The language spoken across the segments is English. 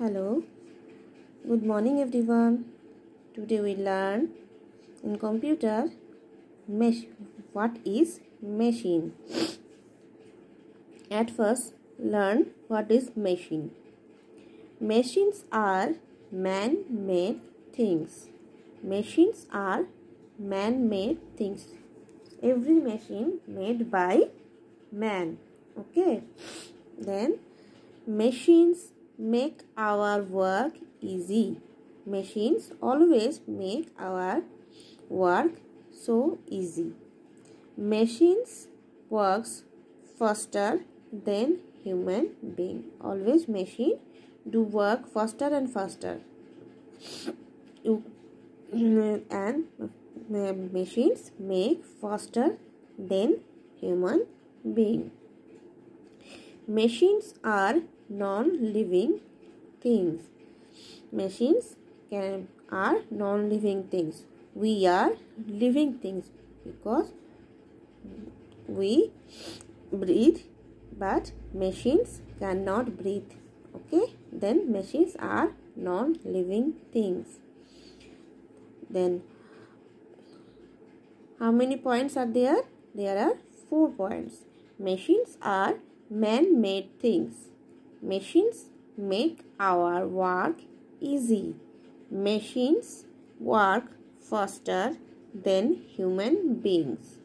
Hello. Good morning everyone. Today we learn in computer mesh what is machine. At first learn what is machine. Machines are man-made things. Machines are man-made things. Every machine made by man. Okay. Then machines make our work easy. Machines always make our work so easy. Machines works faster than human being. Always machine do work faster and faster. You, and um, machines make faster than human being. Machines are non-living things. Machines can are non-living things. We are living things because we breathe but machines cannot breathe. Okay, then machines are non-living things. Then how many points are there? There are four points. Machines are man-made things. Machines make our work easy. Machines work faster than human beings.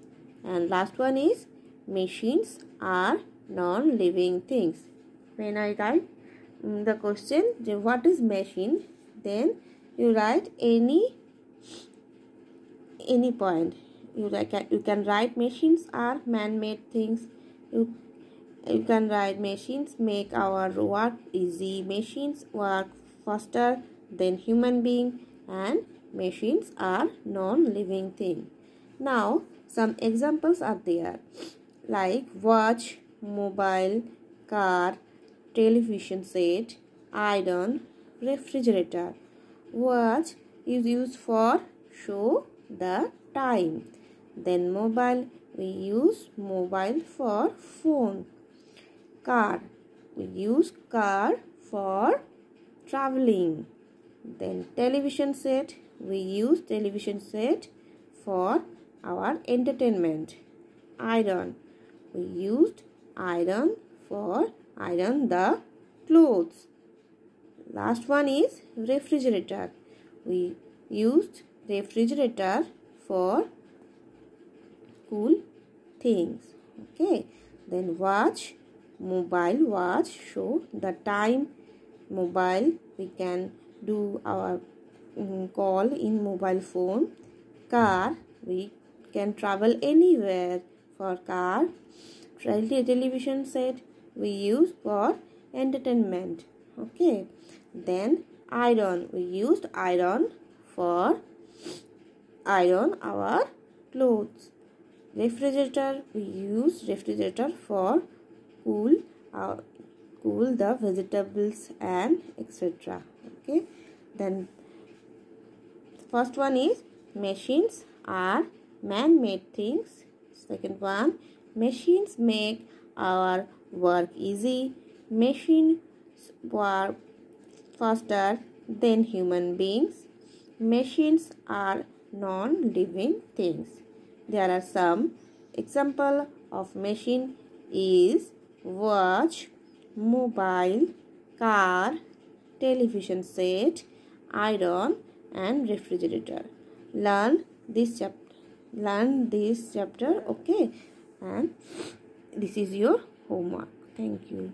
And last one is machines are non-living things. When I write mm, the question, what is machine? Then you write any any point. You, like, you can write machines are man-made things. You you can write machines make our work easy. Machines work faster than human being and machines are non-living thing. Now some examples are there. Like watch mobile car television set iron refrigerator. Watch is used for show the time. Then mobile we use mobile for phone car. We use car for traveling. Then television set. We use television set for our entertainment. Iron. We used iron for iron the clothes. Last one is refrigerator. We used refrigerator for cool things. Okay. Then watch mobile watch show the time mobile we can do our um, call in mobile phone. Car we can travel anywhere for car. Television set we use for entertainment. Okay. Then iron we used iron for iron our clothes. Refrigerator we use refrigerator for cool uh, cool the vegetables and etc okay? Then first one is machines are man-made things. Second one machines make our work easy. Machines work faster than human beings. Machines are non-living things. There are some example of machine is watch, mobile, car, television set, iron and refrigerator. Learn this chapter. Learn this chapter okay and this is your homework. Thank you.